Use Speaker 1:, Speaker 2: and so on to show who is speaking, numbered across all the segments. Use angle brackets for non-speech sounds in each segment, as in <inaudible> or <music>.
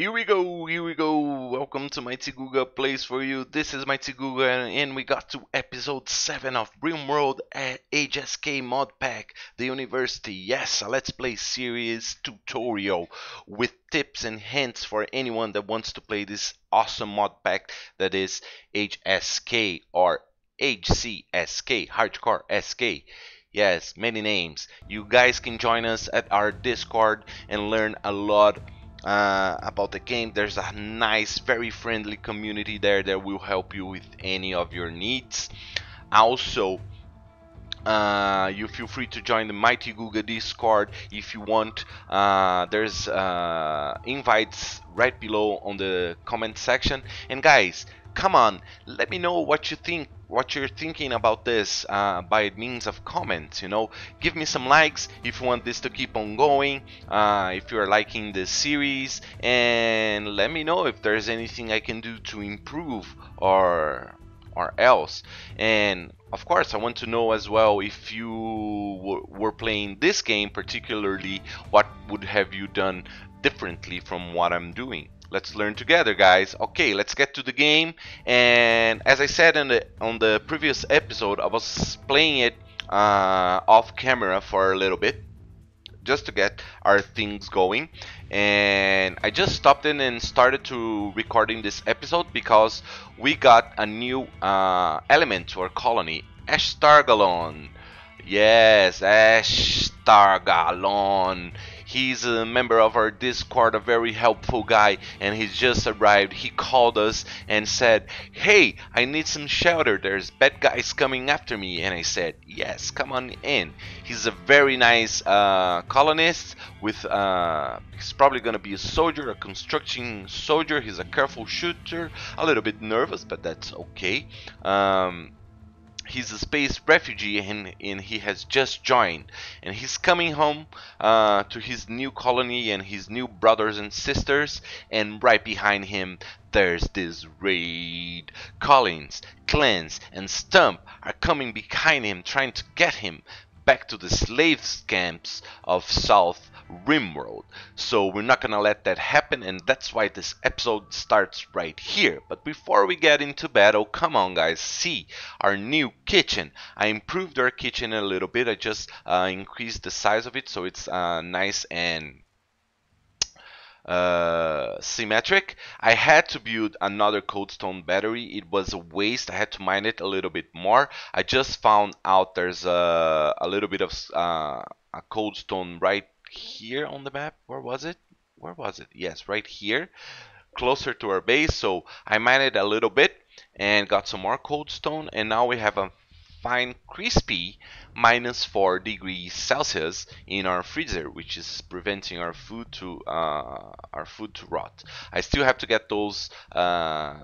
Speaker 1: Here we go, here we go. Welcome to Mighty Googa Plays for you. This is Mighty Googa, and we got to episode 7 of RimWorld HSK Mod Pack, the University. Yes, a Let's Play series tutorial with tips and hints for anyone that wants to play this awesome mod pack that is HSK or HCSK, Hardcore SK. Yes, many names. You guys can join us at our Discord and learn a lot uh, about the game. There's a nice, very friendly community there that will help you with any of your needs. Also, uh, you feel free to join the Mighty Googa Discord if you want. Uh, there's uh, invites right below on the comment section. And guys, come on, let me know what you think what you're thinking about this uh, by means of comments you know? Give me some likes if you want this to keep on going uh, if you're liking the series and let me know if there's anything I can do to improve or or else. And of course I want to know as well if you were playing this game particularly what would have you done differently from what I'm doing Let's learn together, guys. Okay, let's get to the game. And as I said in the on the previous episode, I was playing it uh, off camera for a little bit just to get our things going and I just stopped in and started to recording this episode because we got a new uh, element to our colony Ashtargalon yes Ashtargalon He's a member of our Discord, a very helpful guy, and he's just arrived. He called us and said, Hey, I need some shelter. There's bad guys coming after me. And I said, Yes, come on in. He's a very nice uh, colonist with, uh, he's probably to be a soldier, a construction soldier. He's a careful shooter, a little bit nervous, but that's okay. Um, he's a space refugee and, and he has just joined. And he's coming home uh, to his new colony and his new brothers and sisters. And right behind him there's this raid. Collins, Clance and Stump are coming behind him trying to get him back to the slave camps of South Rimworld. So we're not gonna let that happen and that's why this episode starts right here. But before we get into battle, come on guys, see our new kitchen. I improved our kitchen a little bit. I just uh, increased the size of it so it's uh, nice and uh, symmetric. I had to build another coldstone battery. It was a waste. I had to mine it a little bit more. I just found out there's a, a little bit of uh, a coldstone right here on the map. Where was it? Where was it? Yes, right here, closer to our base. So I mined it a little bit and got some more cold stone. And now we have a fine crispy minus 4 degrees Celsius in our freezer which is preventing our food to uh, our food to rot I still have to get those uh,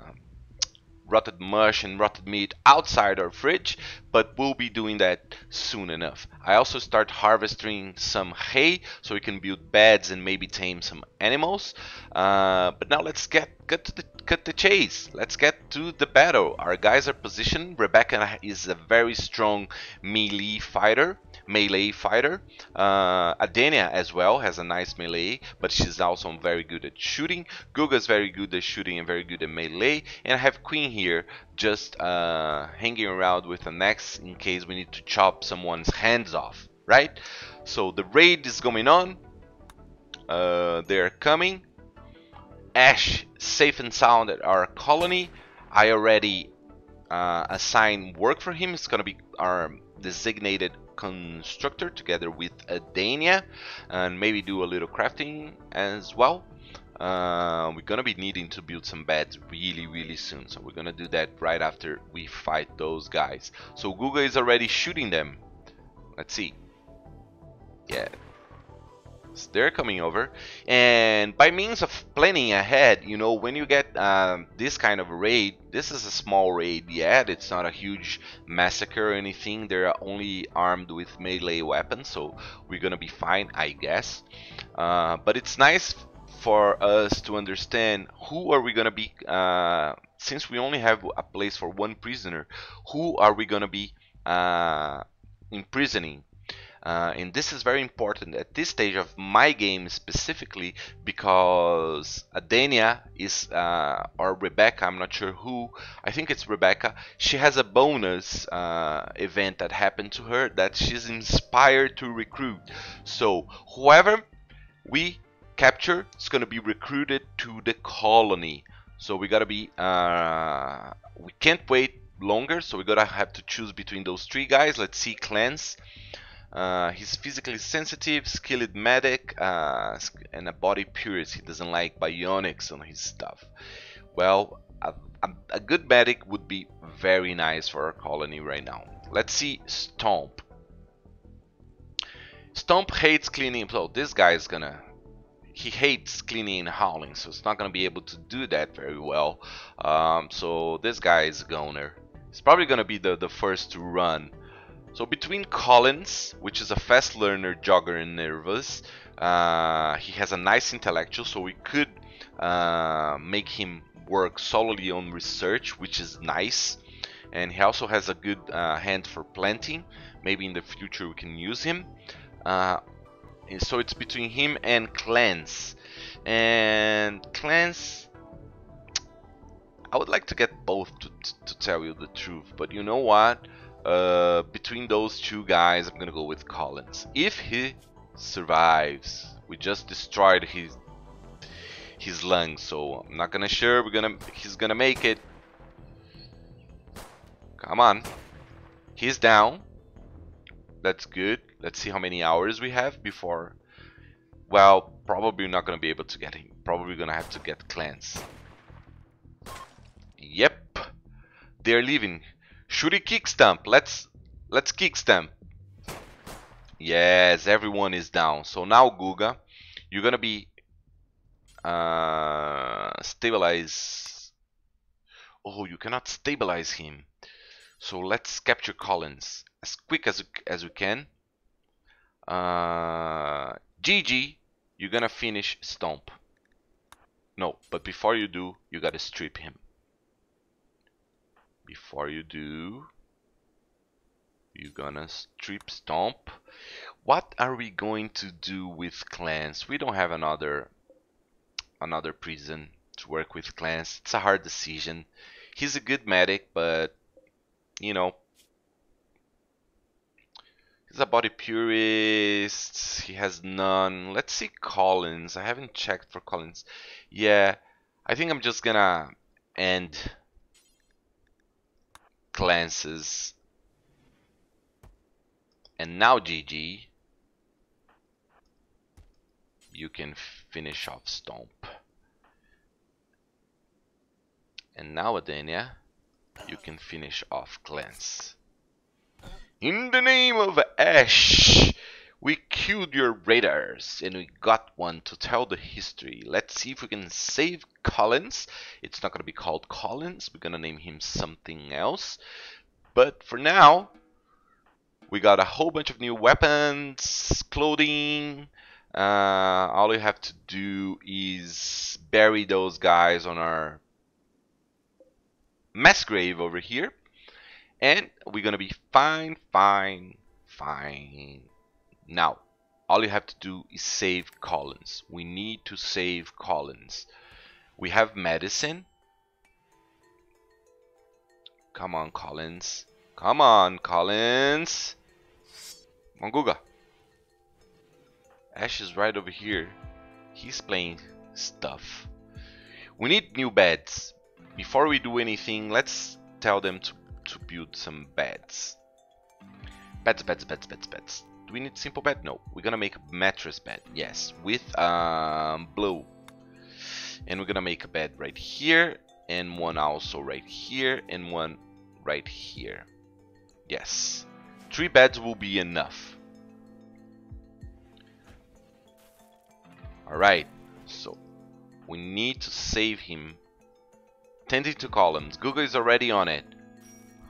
Speaker 1: rotted mush and rotted meat outside our fridge, but we'll be doing that soon enough. I also start harvesting some hay so we can build beds and maybe tame some animals. Uh, but now let's get, get to the cut the chase. Let's get to the battle. Our guys are positioned. Rebecca is a very strong melee fighter melee fighter. Uh, Adenia as well has a nice melee, but she's also very good at shooting. Guga's very good at shooting and very good at melee. And I have Queen here just uh, hanging around with an axe in case we need to chop someone's hands off, right? So the raid is going on. Uh, they're coming. Ash safe and sound at our colony. I already uh, assigned work for him. It's gonna be our designated constructor together with Adania and maybe do a little crafting as well. Uh, we're gonna be needing to build some beds really really soon. So we're gonna do that right after we fight those guys. So Guga is already shooting them. Let's see. Yeah. They're coming over. And by means of planning ahead you know when you get um, this kind of raid this is a small raid yet. It's not a huge massacre or anything. They're only armed with melee weapons. So we're gonna be fine I guess. Uh, but it's nice for us to understand who are we gonna be uh, since we only have a place for one prisoner who are we gonna be uh, imprisoning Uh, and this is very important at this stage of my game specifically because Adenia is, uh, or Rebecca, I'm not sure who, I think it's Rebecca, she has a bonus uh, event that happened to her that she's inspired to recruit. So whoever we capture is going to be recruited to the colony. So we gotta be, uh, we can't wait longer, so we gotta have to choose between those three guys. Let's see Clance. Uh, he's physically sensitive, skilled medic, uh, and a body purist. He doesn't like bionics on his stuff. Well, a, a, a, good medic would be very nice for our colony right now. Let's see Stomp. Stomp hates cleaning. So this guy is gonna he hates cleaning and hauling, so it's not going to be able to do that very well. Um, so this guy is a goner. He's probably going to be the, the first to run. So between Collins, which is a fast learner, jogger, and nervous, uh, he has a nice intellectual, so we could uh, make him work solely on research, which is nice. And he also has a good uh, hand for planting. Maybe in the future we can use him. Uh, so it's between him and Clance. And Clance, I would like to get both to, to, to tell you the truth, but you know what? Uh, between those two guys, I'm gonna go with Collins. If he survives, we just destroyed his his lungs, so I'm not gonna sure we're gonna he's gonna make it. Come on, he's down. That's good. Let's see how many hours we have before... Well, probably not to be able to get him. Probably to have to get Clance. Yep. They're leaving. He kick stamp? Let's let's kick stamp. Yes, everyone is down. So now Guga, you're gonna be uh, stabilize. Oh, you cannot stabilize him. So let's capture Collins as quick as as we can. Uh, GG, you're gonna finish Stomp. No, but before you do, you gotta strip him. Before you do, you're gonna strip Stomp. What are we going to do with Clance? We don't have another another prison to work with Clance. It's a hard decision. He's a good medic, but you know, He's a body purist. He has none. Let's see Collins. I haven't checked for Collins. Yeah, I think I'm just gonna end Clance's. And now GG. You can finish off Stomp. And now Adenia, you can finish off Clance. In the name of Ash, we killed your raiders and we got one to tell the history. Let's see if we can save Collins. It's not going to be called Collins. We're going to name him something else. But for now, we got a whole bunch of new weapons, clothing. Uh, all you have to do is bury those guys on our mass grave over here and we're gonna be fine fine fine. Now all you have to do is save Collins. We need to save Collins. We have medicine. Come on Collins. Come on Collins. Manguga Ash is right over here. He's playing stuff. We need new beds. Before we do anything let's tell them to to build some beds. Beds, beds, beds, beds, beds. Do we need simple bed? No. We're gonna make a mattress bed. Yes, with um, blue. And we're gonna make a bed right here, and one also right here, and one right here. Yes. Three beds will be enough. Alright, so we need to save him. Tending to Collins. Google is already on it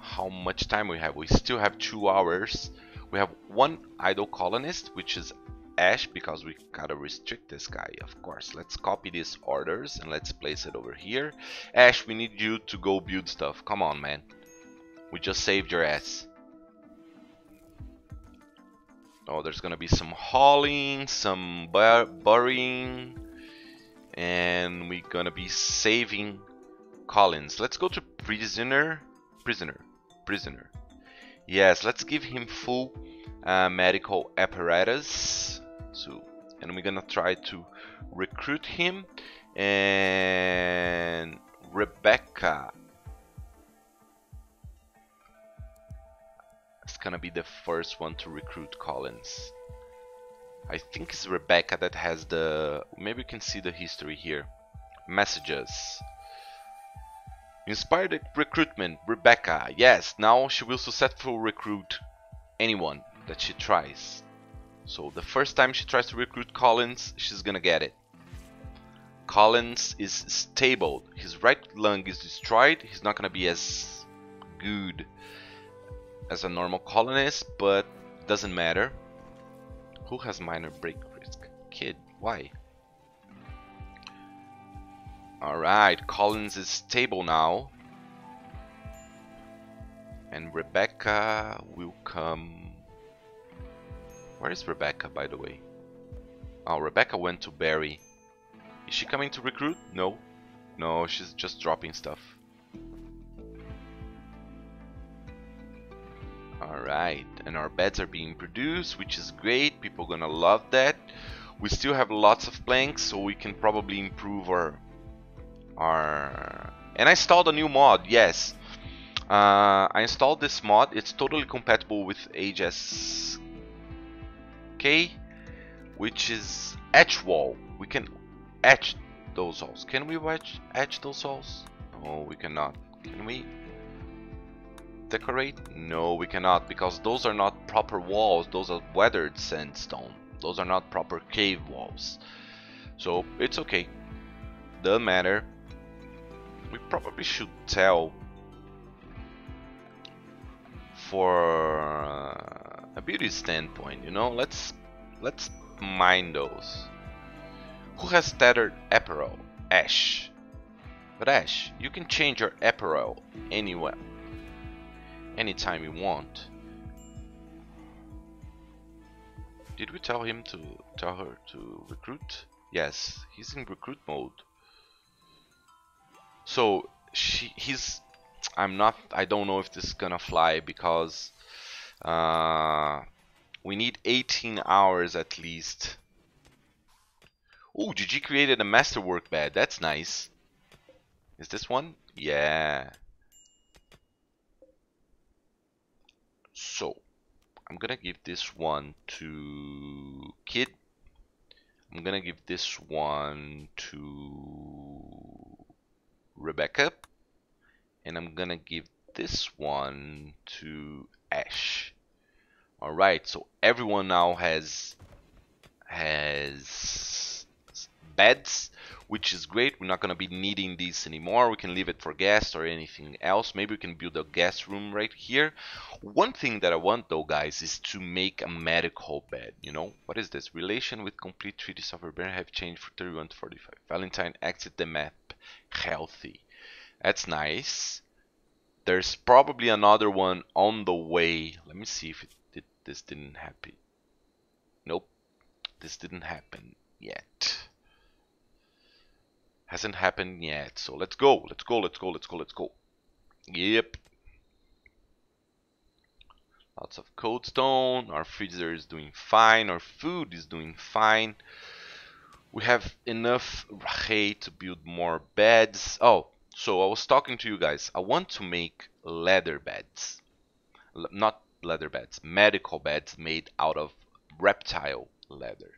Speaker 1: how much time we have. We still have two hours. We have one idle colonist, which is Ash, because we gotta restrict this guy, of course. Let's copy these orders and let's place it over here. Ash, we need you to go build stuff. Come on, man. We just saved your ass. Oh, there's gonna be some hauling, some bur burying, and we're gonna be saving Collins. Let's go to prisoner, prisoner, prisoner. Yes, let's give him full uh, medical apparatus. So, and we're gonna try to recruit him. And Rebecca is gonna be the first one to recruit Collins. I think it's Rebecca that has the... Maybe you can see the history here. Messages. Inspired recruitment, Rebecca. Yes, now she will successfully recruit anyone that she tries. So the first time she tries to recruit Collins, she's gonna get it. Collins is stable. His right lung is destroyed. He's not gonna be as good as a normal colonist, but doesn't matter. Who has minor break risk? Kid. Why? Alright, Collins is stable now. And Rebecca will come... Where is Rebecca, by the way? Oh, Rebecca went to bury. Is she coming to recruit? No. No, she's just dropping stuff. Alright, and our beds are being produced, which is great. People gonna love that. We still have lots of planks, so we can probably improve our... our... And I installed a new mod, yes. Uh, I installed this mod. It's totally compatible with Aegis K, which is etch wall. We can etch those walls. Can we etch, etch those walls? No, we cannot. Can we decorate? No, we cannot because those are not proper walls. Those are weathered sandstone. Those are not proper cave walls. So it's okay. Doesn't matter. We probably should tell for uh, a beauty standpoint, you know. Let's let's mine those. Who has tethered apparel? Ash. But Ash, you can change your apparel anywhere, anytime you want. Did we tell him to tell her to recruit? Yes, he's in recruit mode. So she, he's. I'm not. I don't know if this is gonna fly because uh, we need 18 hours at least Oh, GG created a masterwork bed. That's nice. Is this one? Yeah. So, I'm gonna give this one to Kid. I'm gonna give this one to Rebecca. And I'm gonna give this one to Ash. Alright, so everyone now has has beds which is great. We're not to be needing these anymore. We can leave it for guests or anything else. Maybe we can build a guest room right here. One thing that I want though guys is to make a medical bed you know? What is this? Relation with complete treaties of bear have changed for 31 to 45 Valentine exit the map healthy that's nice there's probably another one on the way let me see if it this didn't happen nope this didn't happen yet Hasn't happened yet. So let's go. Let's go. Let's go. Let's go. Let's go. Yep. Lots of cold stone. Our freezer is doing fine. Our food is doing fine. We have enough hay to build more beds. Oh, so I was talking to you guys. I want to make leather beds. L not leather beds. Medical beds made out of reptile leather.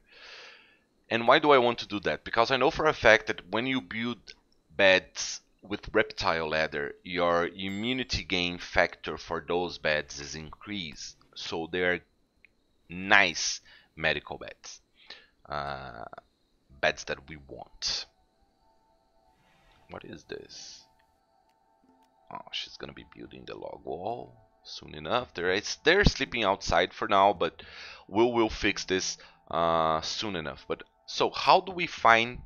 Speaker 1: And why do I want to do that? Because I know for a fact that when you build beds with reptile leather, your immunity gain factor for those beds is increased. So they're nice medical beds. Uh, beds that we want. What is this? Oh, she's gonna be building the log wall soon enough. They're, they're sleeping outside for now, but we'll, we'll fix this uh, soon enough. But so how do we find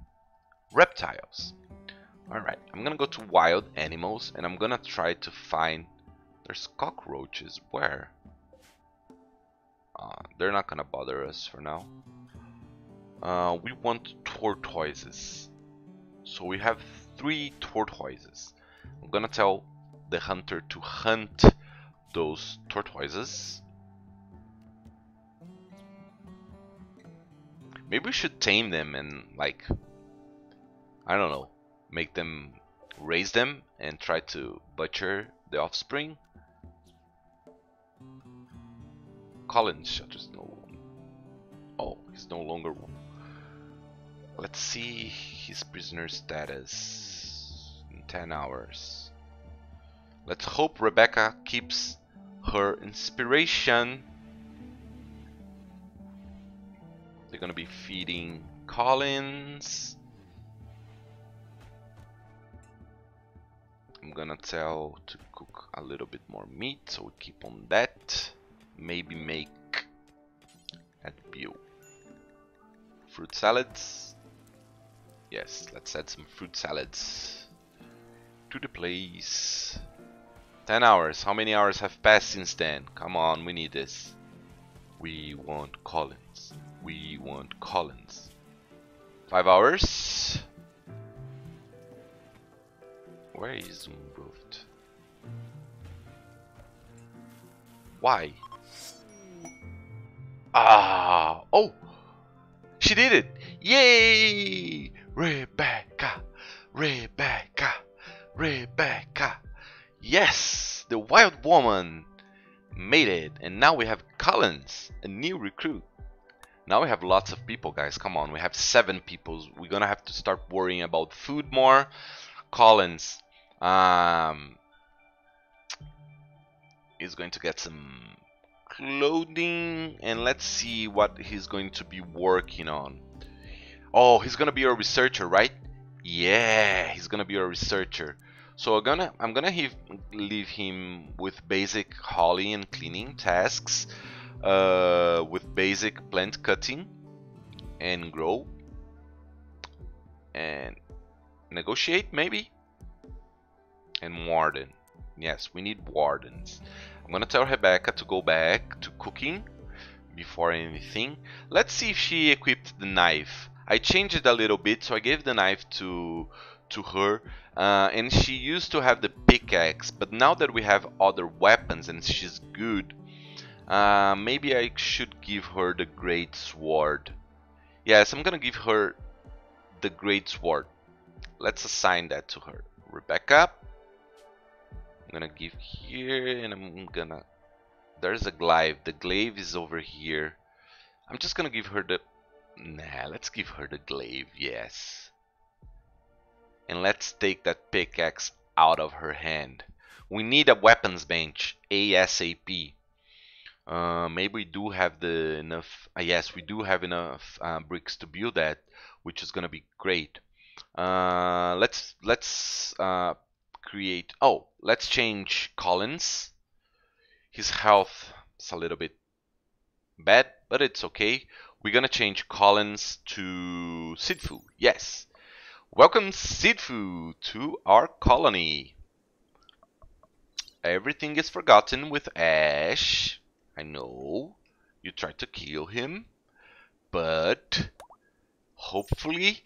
Speaker 1: reptiles? Alright, I'm gonna go to wild animals and I'm gonna try to find... There's cockroaches. Where? Uh, they're not gonna bother us for now. Uh, we want tortoises. So we have three tortoises. I'm gonna tell the hunter to hunt those tortoises. Maybe we should tame them and like, I don't know, make them, raise them and try to butcher the offspring. Collins shutters no. Oh, he's no longer. Let's see his prisoner status in 10 hours. Let's hope Rebecca keeps her inspiration. They're gonna be feeding Collins. I'm gonna tell to cook a little bit more meat, so we keep on that. Maybe make at view fruit salads. Yes, let's add some fruit salads to the place. 10 hours. How many hours have passed since then? Come on, we need this. We want Collins. We want Collins. 5 hours. Where is Zumbrooft? Why? Ah! Oh! She did it! Yay! Rebecca! Rebecca! Rebecca! Yes! The Wild Woman made it! And now we have Collins, a new recruit. Now we have lots of people, guys. Come on, we have seven people. We're gonna have to start worrying about food more. Collins um, is going to get some clothing and let's see what he's going to be working on. Oh, he's gonna be a researcher, right? Yeah, he's gonna be a researcher. So I'm gonna I'm gonna leave, leave him with basic hauling and cleaning tasks, uh, with basic plant cutting and grow and negotiate maybe and warden. Yes, we need wardens. I'm gonna tell Rebecca to go back to cooking before anything. Let's see if she equipped the knife. I changed it a little bit, so I gave the knife to to her, uh, and she used to have the pickaxe. But now that we have other weapons and she's good, uh, maybe I should give her the great sword. Yes, I'm gonna give her the great sword. Let's assign that to her. Rebecca, I'm gonna give here and I'm gonna there's a glaive the glaive is over here I'm just gonna give her the nah let's give her the glaive yes. And let's take that pickaxe out of her hand. We need a weapons bench ASAP uh, maybe we do have the enough uh, yes we do have enough uh, bricks to build that which is gonna be great. Uh, let's let's uh, create oh let's change Collins. His health is a little bit bad but it's okay we're gonna change Collins to Sidfu. Yes. Welcome Sidfu to our colony. Everything is forgotten with Ash. I know. You tried to kill him but hopefully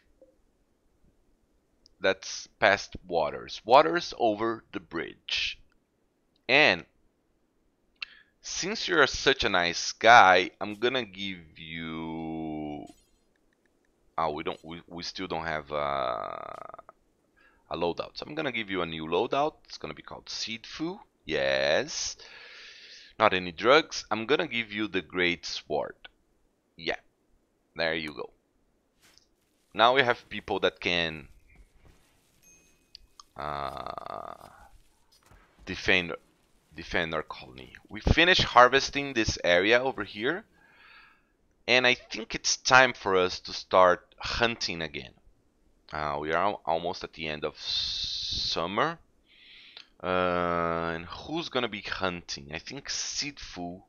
Speaker 1: that's past waters. Waters over the bridge. And since you're such a nice guy, I'm gonna give you. Oh, we don't. We, we still don't have uh, a loadout. So I'm gonna give you a new loadout. It's gonna be called Sidfu. Yes. Not any drugs. I'm gonna give you the Great Sword. Yeah. There you go. Now we have people that can uh, defend defend our colony. We finished harvesting this area over here and I think it's time for us to start hunting again. Uh, we are almost at the end of summer. Uh, and who's gonna be hunting? I think Sidfu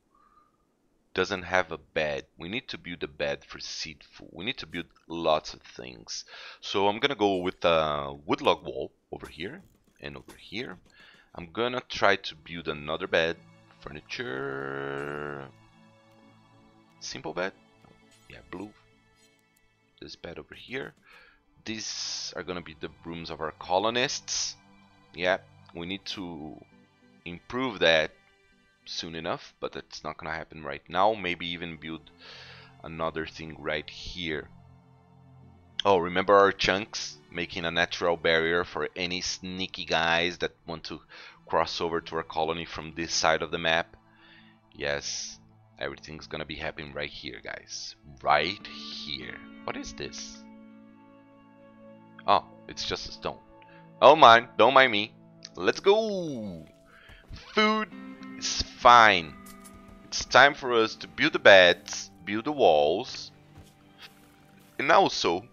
Speaker 1: doesn't have a bed. We need to build a bed for Sidfu. We need to build lots of things. So I'm gonna go with a woodlog wall over here and over here. I'm gonna try to build another bed, furniture, simple bed. Yeah, blue. This bed over here. These are gonna be the rooms of our colonists. Yeah, we need to improve that soon enough, but that's not gonna happen right now. Maybe even build another thing right here. Oh, remember our chunks? Making a natural barrier for any sneaky guys that want to cross over to our colony from this side of the map. Yes, everything's gonna be happening right here, guys. Right here. What is this? Oh, it's just a stone. Oh, mind, don't mind me. Let's go! Food is fine. It's time for us to build the beds, build the walls, and also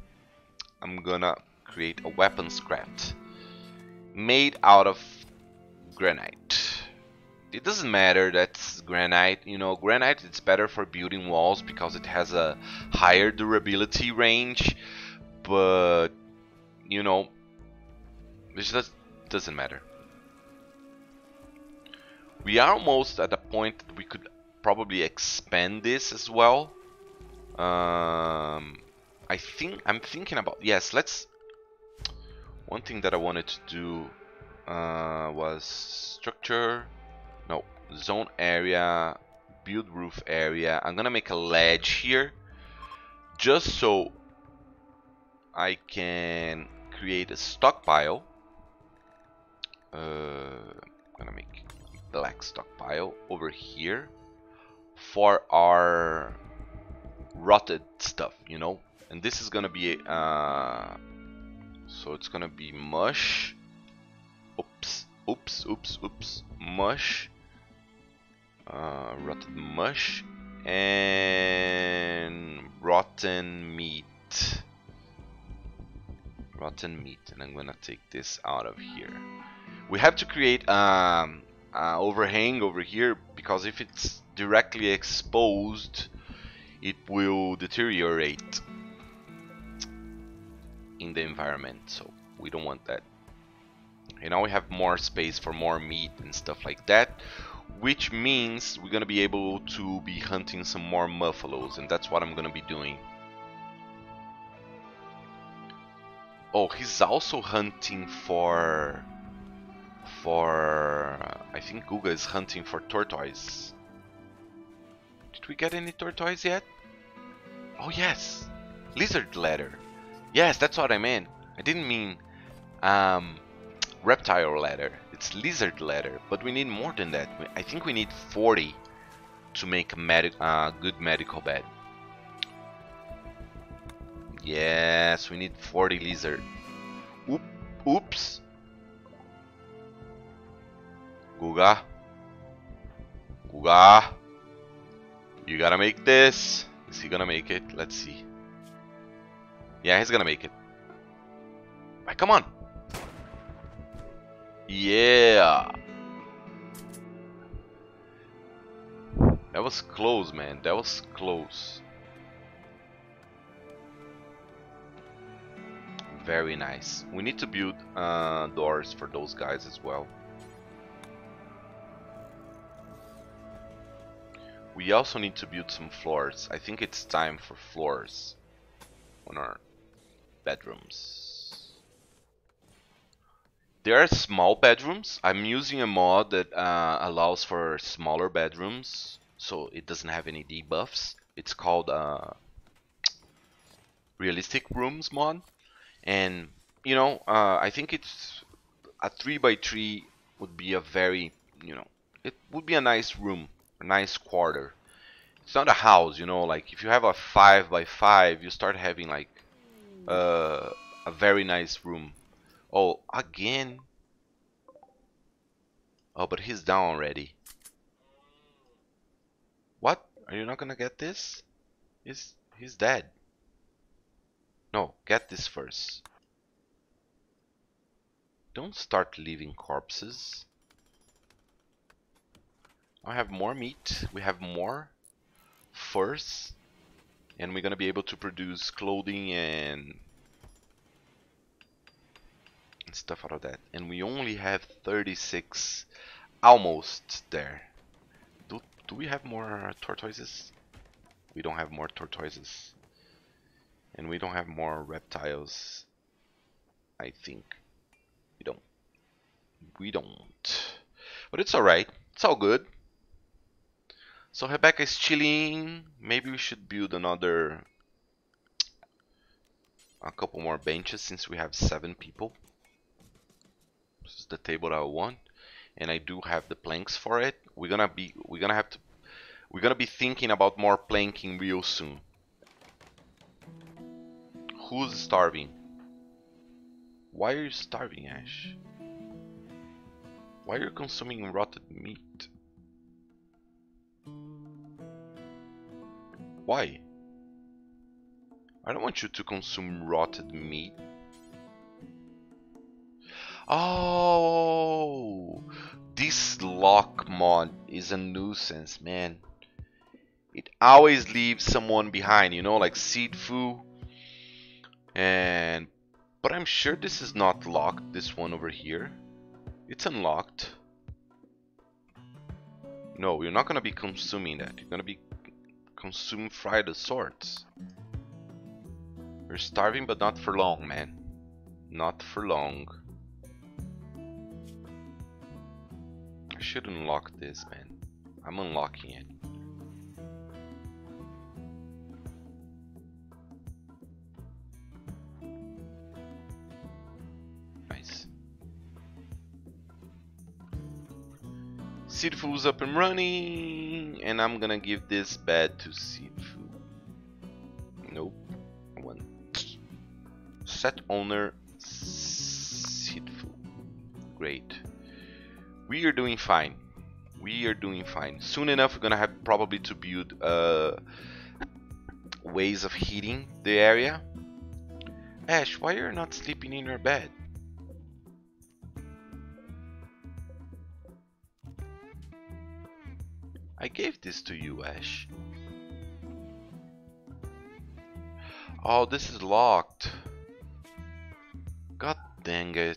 Speaker 1: I'm gonna create a weapon craft made out of granite. It doesn't matter that's granite, you know, granite it's better for building walls because it has a higher durability range, but you know, it just doesn't matter. We are almost at a point that we could probably expand this as well. Um, I think I'm thinking about yes. Let's. One thing that I wanted to do uh, was structure. No, zone area, build roof area. I'm gonna make a ledge here, just so I can create a stockpile. Uh, I'm gonna make black stockpile over here for our rotted stuff, you know. And this is gonna be uh, so it's gonna be mush. Oops, oops, oops, oops, mush. Uh, rotten mush. And rotten meat. Rotten meat. And I'm gonna take this out of here. We have to create um, uh, overhang over here because if it's directly exposed it will deteriorate in the environment so we don't want that. And now we have more space for more meat and stuff like that which means we're gonna be able to be hunting some more muffalos and that's what I'm gonna be doing. Oh he's also hunting for for I think Guga is hunting for tortoise. Did we get any tortoise yet? Oh yes. Lizard ladder yes that's what I meant I didn't mean um, reptile ladder it's lizard ladder but we need more than that. I think we need 40 to make a medic uh, good medical bed. Yes we need 40 lizard. Oop, oops. Guga. Guga. You gotta make this. Is he gonna make it? Let's see yeah he's gonna make it right, come on yeah. That was close, man. That was close. Very nice. We need to build uh, doors for those guys as well. We also need to build some floors. I think it's time for floors on our bedrooms. There are small bedrooms. I'm using a mod that uh, allows for smaller bedrooms, so it doesn't have any debuffs. It's called uh, Realistic Rooms mod, and you know, uh, I think it's a three by three would be a very, you know, it would be a nice room, a nice quarter. It's not a house, you know, like if you have a five by five, you start having like uh, a very nice room Oh, again? Oh, but he's down already. What? Are you not gonna get this? He's, he's dead. No, get this first. Don't start leaving corpses. I have more meat. We have more furs. And we're gonna be able to produce clothing and stuff out of that. And we only have 36, almost there. Do, do we have more tortoises? We don't have more tortoises. And we don't have more reptiles. I think. We don't. We don't. But it's alright. It's all good. So Rebecca is chilling. Maybe we should build another a couple more benches since we have seven people. This is the table I want, and I do have the planks for it. We're gonna be we're gonna have to we're gonna be thinking about more planking real soon. Who's starving? Why are you starving, Ash? Why are you consuming rotted meat? Why? I don't want you to consume rotted meat. Oh, this lock mod is a nuisance, man. It always leaves someone behind, you know, like Seedful. And, but I'm sure this is not locked, this one over here. It's unlocked. No, you're not gonna be consuming that. You're gonna be consume fried assorts. You're starving, but not for long, man. Not for long. I should unlock this, man. I'm unlocking it. Seedful's up and running, and I'm gonna give this bed to Seedful. Nope. One. Set owner Seedful. Great. We are doing fine. We are doing fine. Soon enough, we're gonna have probably to build uh, ways of heating the area. Ash, why are you not sleeping in your bed? I gave this to you, Ash. Oh, this is locked. God dang it.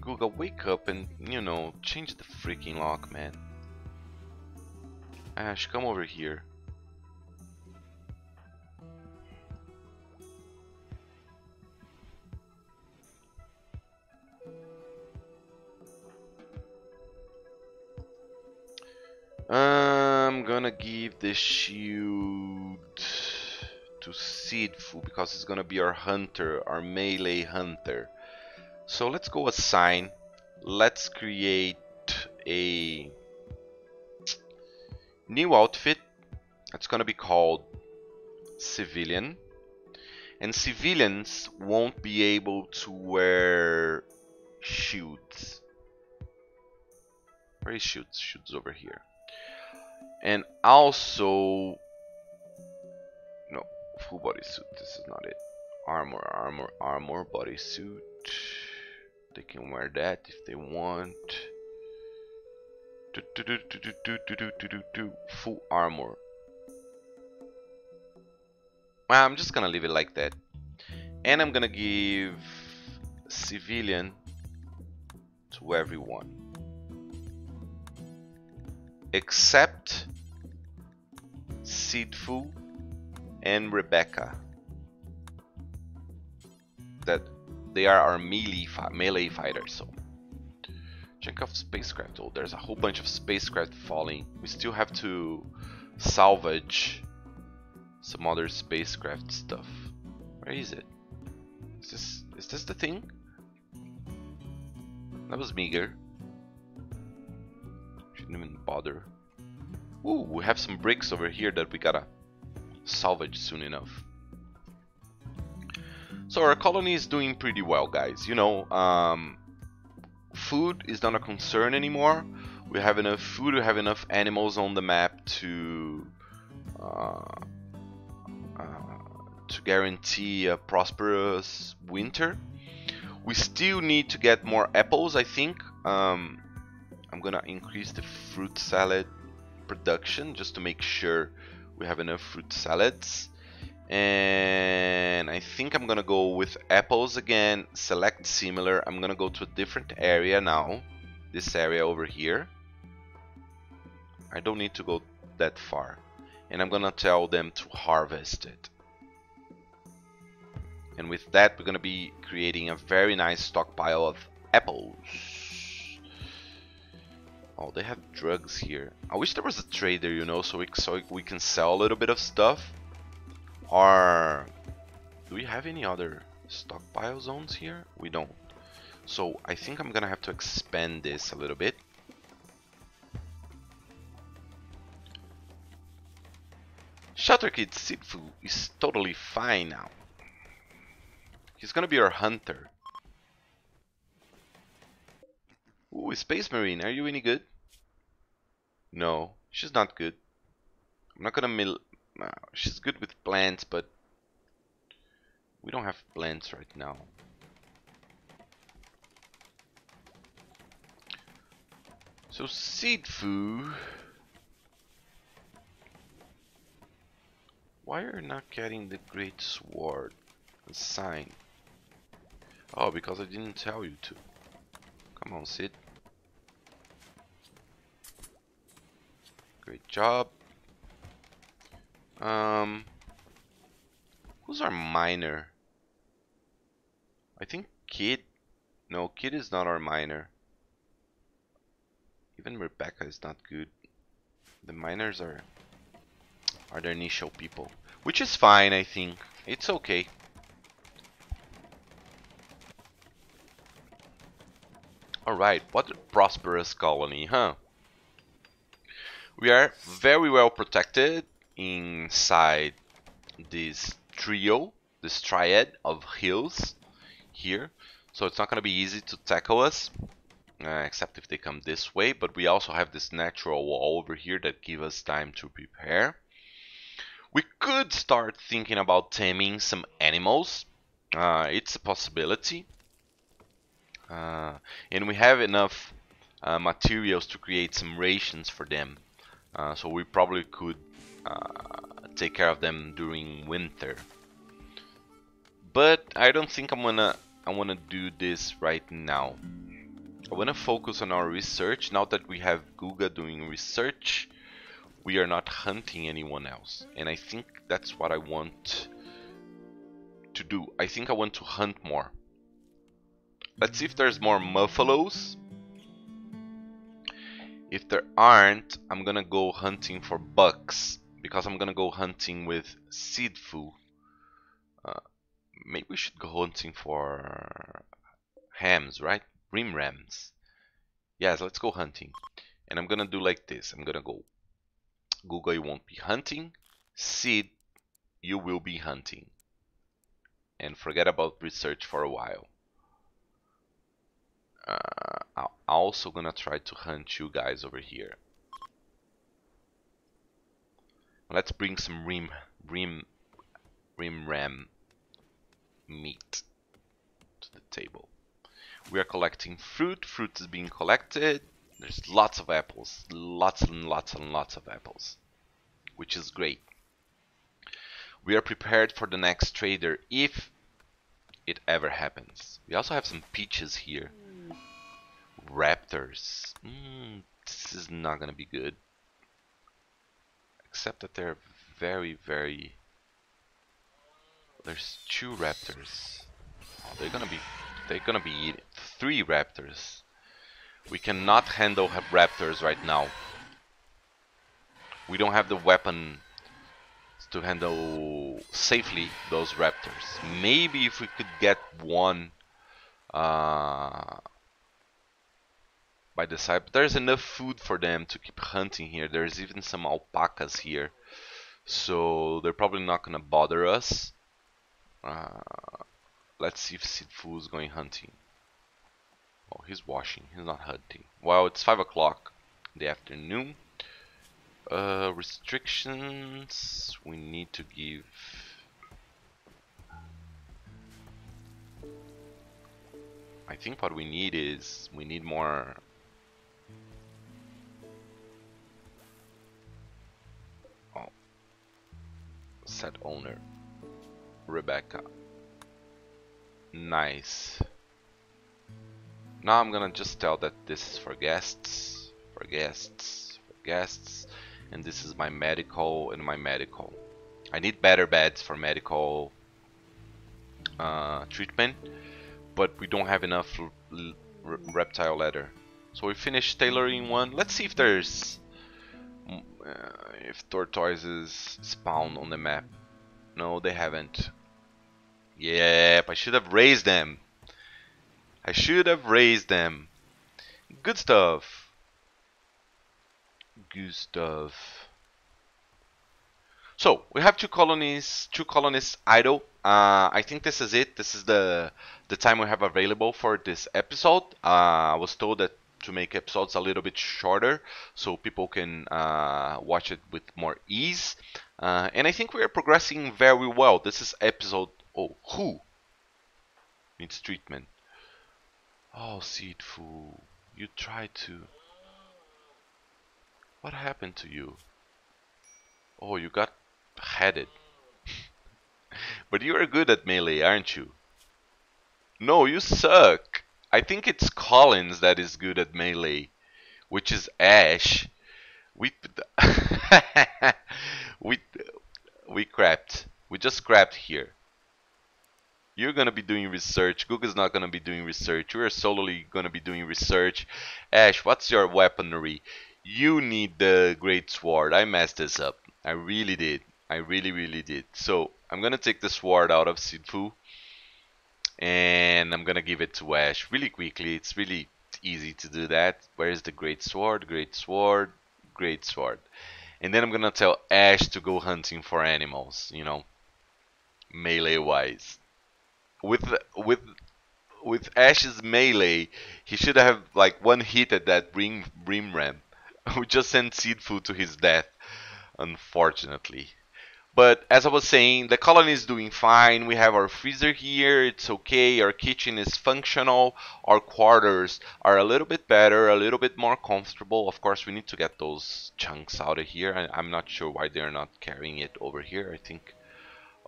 Speaker 1: Google, wake up and, you know, change the freaking lock, man. Ash, come over here. I'm gonna give the shield to Seedful because it's gonna be our hunter, our melee hunter. So let's go assign. Let's create a new outfit. It's gonna be called civilian. And civilians won't be able to wear shields. Where is shields? Shields over here and also no full bodysuit. This is not it. Armor armor armor body suit. they can wear that if they want. Full armor. Well, I'm just gonna leave it like that. And I'm gonna give civilian to everyone. Except Seedful and Rebecca. That they are our melee, melee fighters. So check off spacecraft. Oh, there's a whole bunch of spacecraft falling. We still have to salvage some other spacecraft stuff. Where is it? Is this is this the thing? That was meager. Shouldn't even bother. Ooh, we have some bricks over here that we gotta salvage soon enough. So our colony is doing pretty well, guys. You know, um, food is not a concern anymore. We have enough food, we have enough animals on the map to uh, uh, to guarantee a prosperous winter. We still need to get more apples, I think. Um, I'm gonna increase the fruit salad production just to make sure we have enough fruit salads. And I think I'm gonna go with apples again, select similar. I'm gonna go to a different area now. This area over here. I don't need to go that far. and I'm gonna tell them to harvest it. And with that, we're gonna be creating a very nice stockpile of apples. Oh, they have drugs here. I wish there was a trader, you know, so we so we can sell a little bit of stuff. Or do we have any other stockpile zones here? We don't. So I think I'm gonna have to expand this a little bit. Shelter Kid Sidfu is totally fine now. He's gonna be our hunter. Ooh, Space Marine, are you any good? No, she's not good. I'm not gonna mill. Uh, she's good with plants, but we don't have plants right now. So Sidfu. Why are you not getting the Great Sword sign? Oh, because I didn't tell you to. Come on, Sid. Great job. Um, who's our miner? I think Kid. No, Kid is not our miner. Even Rebecca is not good. The miners are are the initial people, which is fine. I think it's okay. Alright, what a prosperous colony, huh? We are very well protected inside this trio, this triad of hills here. So it's not going to be easy to tackle us, uh, except if they come this way. But we also have this natural wall over here that give us time to prepare. We could start thinking about taming some animals. Uh, it's a possibility. Uh, and we have enough uh, materials to create some rations for them. Uh, so we probably could uh, take care of them during winter. But I don't think I'm gonna I wanna do this right now. I wanna focus on our research. Now that we have Googa doing research, we are not hunting anyone else. And I think that's what I want to do. I think I want to hunt more. Let's see if there's more Muffalos. If there aren't, I'm gonna go hunting for bucks because I'm gonna go hunting with Sidfu. Uh, maybe we should go hunting for hams, right? Rim rams. Yes, let's go hunting. And I'm gonna do like this. I'm gonna go Googa, you won't be hunting. Sid, you will be hunting. And forget about research for a while uh, I'm also gonna try to hunt you guys over here. Let's bring some rim, rim, rim ram meat to the table. We are collecting fruit. Fruit is being collected. There's lots of apples, lots and lots and lots of apples, which is great. We are prepared for the next trader if it ever happens. We also have some peaches here. Raptors. Mm, this is not gonna be good. Except that they're very, very... There's two raptors. Oh, they're gonna be... They're gonna be three raptors. We cannot handle raptors right now. We don't have the weapon to handle safely those raptors. Maybe if we could get one uh, by the side. But there's enough food for them to keep hunting here. There's even some alpacas here. So they're probably not going to bother us. Uh, let's see if Sidfu is going hunting. Oh, he's washing. He's not hunting. Well, it's 5 o'clock in the afternoon. Uh, restrictions. We need to give... I think what we need is we need more set owner Rebecca nice now I'm gonna just tell that this is for guests for guests for guests and this is my medical and my medical. I need better beds for medical uh, treatment, but we don't have enough reptile leather. So we finished tailoring one. Let's see if there's uh, if tortoises spawn on the map. No, they haven't. Yep, I should have raised them. I should have raised them. Good stuff. Good stuff. So we have two colonies, two colonists idle. Uh, I think this is it. This is the the time we have available for this episode. Uh, I was told that to make episodes a little bit shorter so people can uh, watch it with more ease. Uh, and I think we are progressing very well. This is episode. Oh, who needs treatment? Oh, seed Seedfu, you tried to. What happened to you? Oh, you got headed. <laughs> but you are good at melee, aren't you? No, you suck. I think it's Collins that is good at melee, which is Ash. We <laughs> we we crapped. We just crapped here. You're gonna be doing research. Googa's not gonna be doing research. We're solely gonna be doing research. Ash, what's your weaponry? You need the great sword. I messed this up. I really did. I really, really did. So I'm gonna take the sword out of Sidfu and I'm gonna give it to Ash really quickly. It's really easy to do that. Where's the great sword? Great sword, great sword. And then I'm gonna tell Ash to go hunting for animals, you know, melee wise. With with with Ash's melee, he should have like one hit at that ring rim ram. <laughs> We just sent Seedfu to his death, unfortunately. But as I was saying, the colony is doing fine. We have our freezer here, it's okay. Our kitchen is functional. Our quarters are a little bit better, a little bit more comfortable. Of course, we need to get those chunks out of here. I, am not sure why they're not carrying it over here. I think,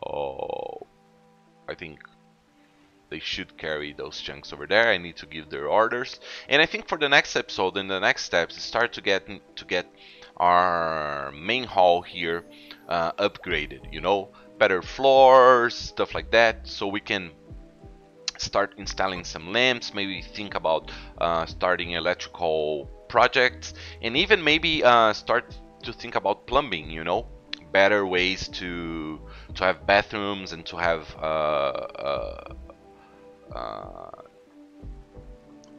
Speaker 1: oh, I think they should carry those chunks over there. I need to give their orders. And I think for the next episode and the next steps, start to get to get our main hall here uh, upgraded, you know, better floors, stuff like that, so we can start installing some lamps, maybe think about uh, starting electrical projects, and even maybe uh, start to think about plumbing, you know, better ways to to have bathrooms and to have uh, uh, uh,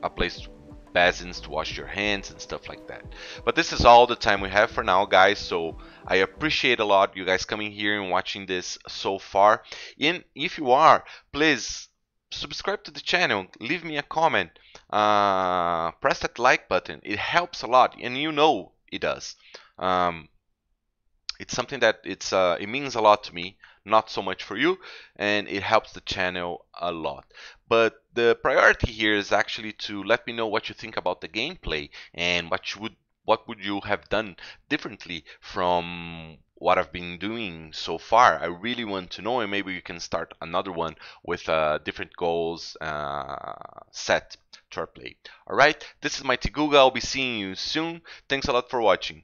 Speaker 1: a place basins to wash your hands and stuff like that. But this is all the time we have for now, guys. So I appreciate a lot you guys coming here and watching this so far. And if you are, please subscribe to the channel, leave me a comment, uh, press that like button. It helps a lot, and you know it does. Um, it's something that it's uh, it means a lot to me not so much for you and it helps the channel a lot but the priority here is actually to let me know what you think about the gameplay and what you would what would you have done differently from what I've been doing so far. I really want to know, and maybe we can start another one with uh, different goals uh, set to our play. All right, this is Mighty Googa. I'll be seeing you soon. Thanks a lot for watching.